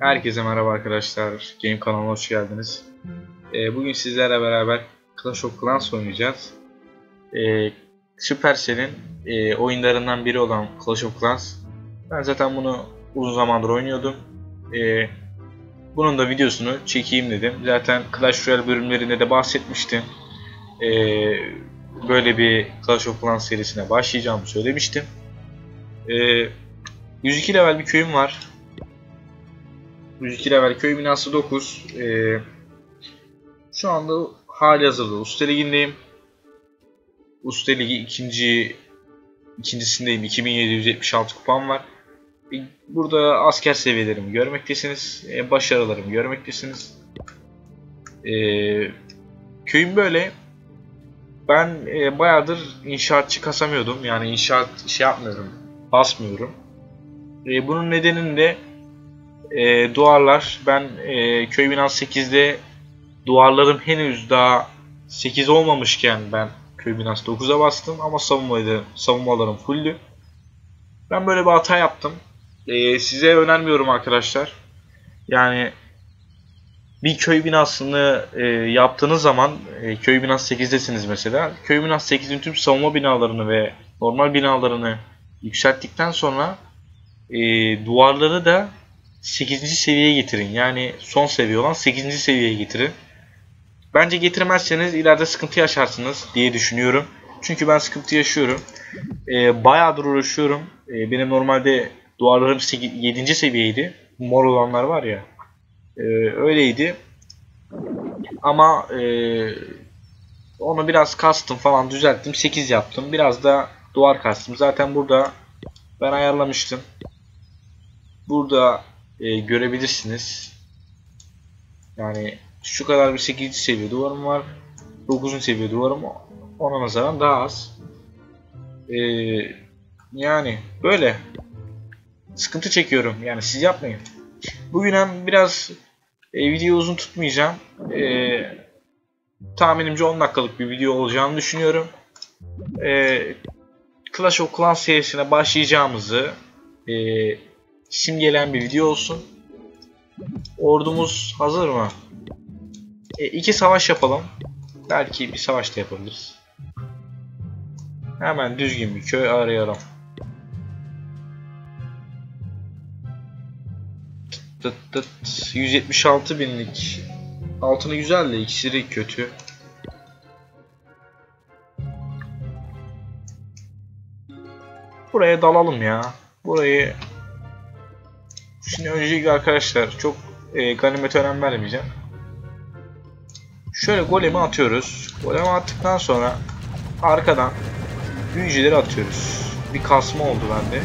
Herkese merhaba arkadaşlar. Game kanalına hoş geldiniz. Ee, bugün sizlerle beraber Clash of Clans oynayacağız. Ee, Supercell'in e, oyunlarından biri olan Clash of Clans. Ben zaten bunu uzun zamandır oynuyordum. Ee, bunun da videosunu çekeyim dedim. Zaten Clash Royale bölümlerinde de bahsetmiştim. Ee, böyle bir Clash of Clans serisine başlayacağımı söylemiştim. Ee, 102 level bir köyüm var. 102 level köy binası 9. Ee, şu anda hali hazırda Usta Ligi'ndeyim. Usta Ligi ikinci ikincisindeyim. 2776 kupam var. Burada asker seviyelerimi görmektesiniz. Ee, başarılarımı görmektesiniz. Ee, köyüm böyle. Ben e, bayağıdır inşaatçı kasamıyordum. Yani inşaat şey yapmıyorum. Basmıyorum. E, bunun nedenini de e, duvarlar. Ben e, köy binası 8'de duvarlarım henüz daha 8 olmamışken ben köy binası 9'a bastım ama savunmaydı, savunmalarım fulldü. Ben böyle bir hata yaptım. E, size önermiyorum arkadaşlar. Yani bir köy binasını e, yaptığınız zaman e, köy binası 8'desiniz mesela. Köy binası 8'in tüm savunma binalarını ve normal binalarını yükselttikten sonra e, duvarları da 8. seviyeye getirin. Yani son seviye olan 8. seviyeye getirin. Bence getirmezseniz ileride sıkıntı yaşarsınız diye düşünüyorum. Çünkü ben sıkıntı yaşıyorum. E, bayağıdır uğraşıyorum. E, benim normalde duvarlarım 8, 7. seviyeydi. Mor olanlar var ya. E, öyleydi. Ama e, onu biraz kastım falan düzelttim. 8 yaptım. Biraz da duvar kastım. Zaten burada ben ayarlamıştım. Burada e, görebilirsiniz. Yani şu kadar bir 8. seviye duvarım var. 9. seviye duvarım ona nazaran daha az. E, yani böyle. Sıkıntı çekiyorum. Yani siz yapmayın. Bugün hem biraz e, video uzun tutmayacağım. E, tahminimce 10 dakikalık bir video olacağını düşünüyorum. E, Clash of Clans serisine başlayacağımızı e, simgeleyen bir video olsun. Ordumuz hazır mı? E, iki savaş yapalım. Belki bir savaş da yapabiliriz. Hemen düzgün bir köy arayalım. Tıt tıt 176 binlik. Altını güzel de iksiri kötü. Buraya dalalım ya. Burayı Şimdi öncelikle arkadaşlar çok e, ganimete önem vermeyeceğim. Şöyle golemi atıyoruz. Golemi attıktan sonra arkadan büyücüleri atıyoruz. Bir kasma oldu bende.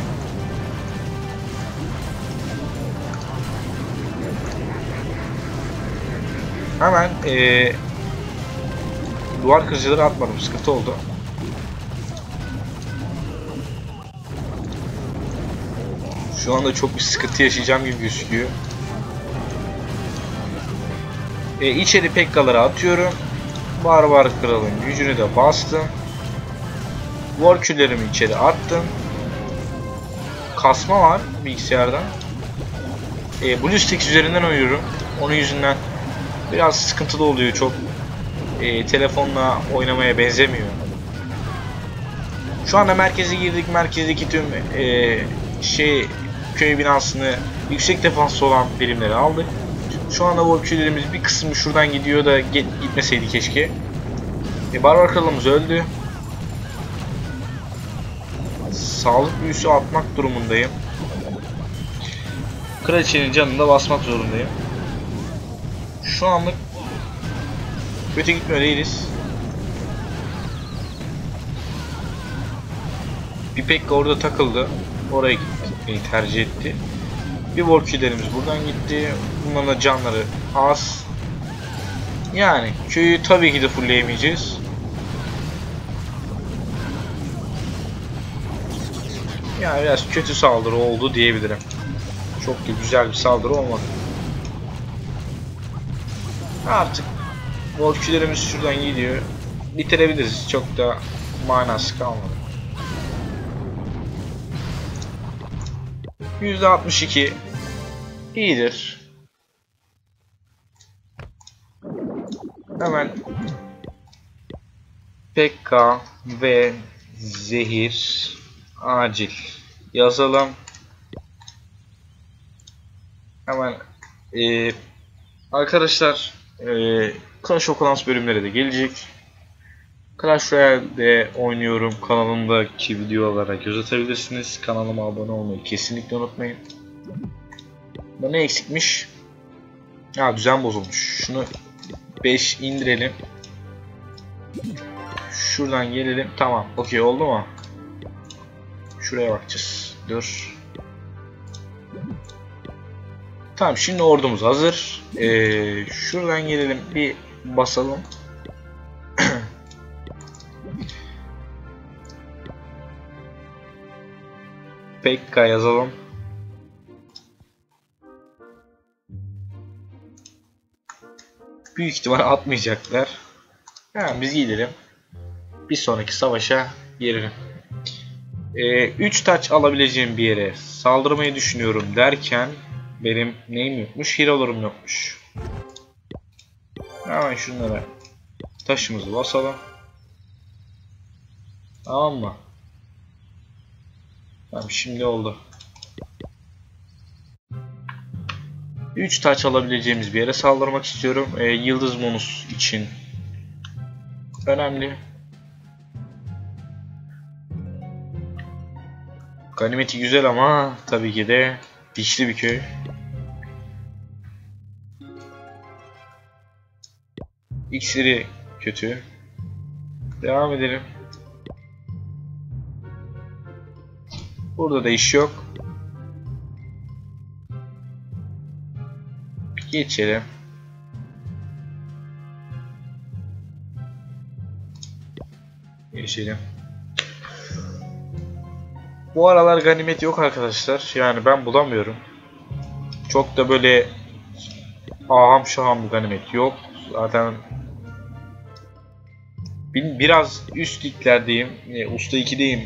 Hemen e, duvar kırıcıları atmadım. Sıkıntı oldu. Şu anda çok bir sıkıntı yaşayacağım gibi gözüküyor. E, içeri pekkaları atıyorum. Barbar kralın gücünü de bastım. Warküllerimi içeri attım. Kasma var bilgisayardan. E, BlueStacks üzerinden oynuyorum. Onun yüzünden biraz sıkıntılı oluyor çok. E, telefonla oynamaya benzemiyor. Şu anda merkeze girdik. Merkezdeki tüm e, şey köy binasını yüksek defanslı olan birimleri aldık. Şu anda volkülerimiz bir kısmı şuradan gidiyor da gitmeseydi keşke. E, Barbar kralımız öldü. Sağlık büyüsü atmak durumundayım. Kraliçenin canını da basmak zorundayım. Şu anlık kötü gitmiyor değiliz. Bir Pekka orada takıldı. Oraya gitmeyi tercih etti. Bir workçilerimiz buradan gitti. Bunların da canları az. Yani köyü tabii ki de fullleyemeyeceğiz. Yani biraz kötü saldırı oldu diyebilirim. Çok da güzel bir saldırı olmadı. Artık workçilerimiz şuradan gidiyor. Bitirebiliriz. Çok da manası kalmadı. %62 iyidir. Hemen Pekka ve zehir acil yazalım. Hemen e, arkadaşlar e, Clash of Clans bölümleri de gelecek. Clash Royale'de oynuyorum kanalımdaki videolara göz atabilirsiniz. Kanalıma abone olmayı kesinlikle unutmayın. Bu ne eksikmiş? Ha düzen bozulmuş. Şunu 5 indirelim. Şuradan gelelim. Tamam. Okey oldu mu? Şuraya bakacağız. Dur. Tamam şimdi ordumuz hazır. Ee, şuradan gelelim bir basalım. Pekka yazalım. Büyük ihtimal atmayacaklar. Hemen biz gidelim. Bir sonraki savaşa girelim. 3 ee, taç alabileceğim bir yere saldırmayı düşünüyorum derken benim neyim yokmuş? Hero'larım yokmuş. Hemen şunlara taşımızı basalım. Tamam mı? Tamam şimdi oldu. 3 taç alabileceğimiz bir yere saldırmak istiyorum. Ee, yıldız bonus için önemli. Ganimeti güzel ama tabii ki de dişli bir köy. İksiri kötü. Devam edelim. Burada da iş yok. Geçelim. Geçelim. Bu aralar ganimet yok arkadaşlar. Yani ben bulamıyorum. Çok da böyle aham şaham ganimet yok. Zaten biraz üst liglerdeyim. E, usta 2'deyim.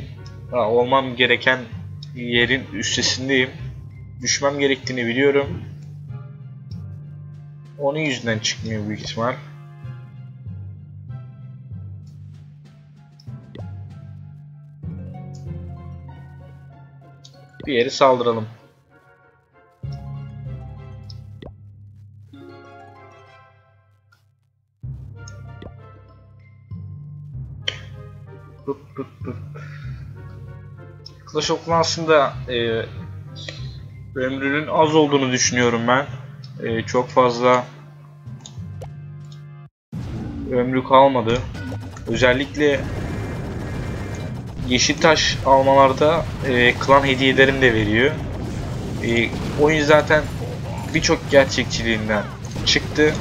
Ha, olmam gereken yerin üstesindeyim. Düşmem gerektiğini biliyorum. Onun yüzünden çıkmıyor büyük ihtimal. Bir yeri saldıralım. Clash of Clans'ın e, ömrünün az olduğunu düşünüyorum ben. E, çok fazla ömrü kalmadı. Özellikle yeşil taş almalarda e, klan hediyelerini de veriyor. E, oyun zaten birçok gerçekçiliğinden çıktı.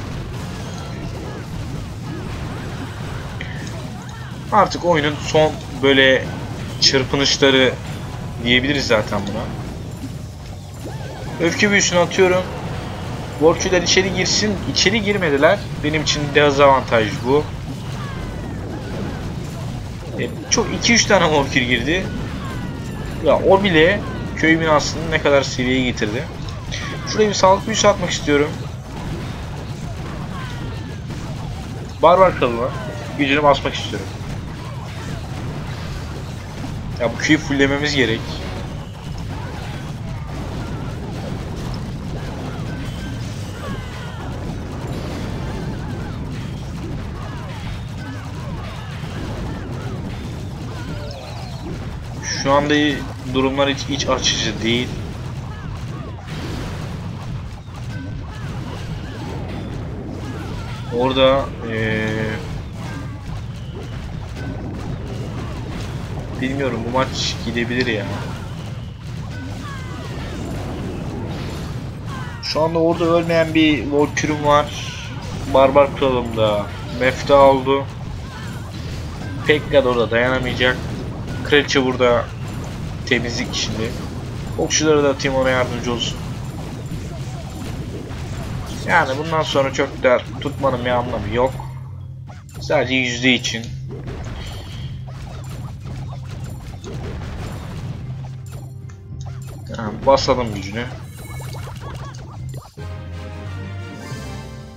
Artık oyunun son böyle çırpınışları diyebiliriz zaten buna. Öfke büyüsünü atıyorum. Warq'ler içeri girsin. İçeri girmediler. Benim için dezavantaj bu. E, çok 2-3 tane Warq'er girdi. Ya o bile köy binasını ne kadar seviyeye getirdi. Şuraya bir sağlık büyüsü atmak istiyorum. Barbar kralına gücünü basmak istiyorum. Ya bu köyü fulllememiz gerek. Şu anda durumlar hiç iç açıcı değil. Orada ee, bilmiyorum bu maç gidebilir ya. Şu anda orada ölmeyen bir Valkyrie'm var. Barbar kralımda mefta oldu. Pekka da orada dayanamayacak. Kraliçe burada temizlik işinde. Okçuları da atayım ona yardımcı olsun. Yani bundan sonra çok da tutmanın bir anlamı yok. Sadece yüzde için. Yani basalım gücünü.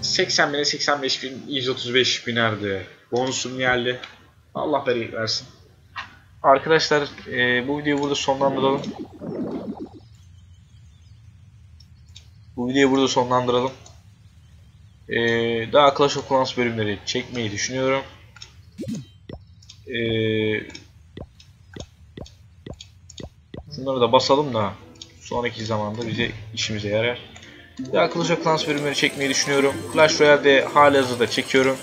80 bine 85 bin, 135 binerdi. Bonusum geldi. Allah bereket versin. Arkadaşlar e, bu videoyu burada sonlandıralım. Bu videoyu burada sonlandıralım. E, daha Clash of Clans bölümleri çekmeyi düşünüyorum. E, şunları da basalım da sonraki zamanda bize işimize yarar. Daha of Clans bölümleri çekmeyi düşünüyorum. Clash Royale'de halihazırda çekiyorum.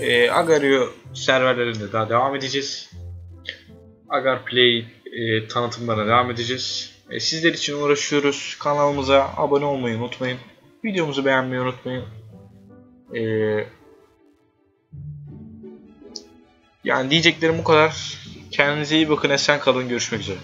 E, Agario serverlerinde daha devam edeceğiz. Agar Play e, tanıtımlarına devam edeceğiz. E, sizler için uğraşıyoruz. Kanalımıza abone olmayı unutmayın. Videomuzu beğenmeyi unutmayın. E, yani diyeceklerim bu kadar. Kendinize iyi bakın. Esen kalın. Görüşmek üzere.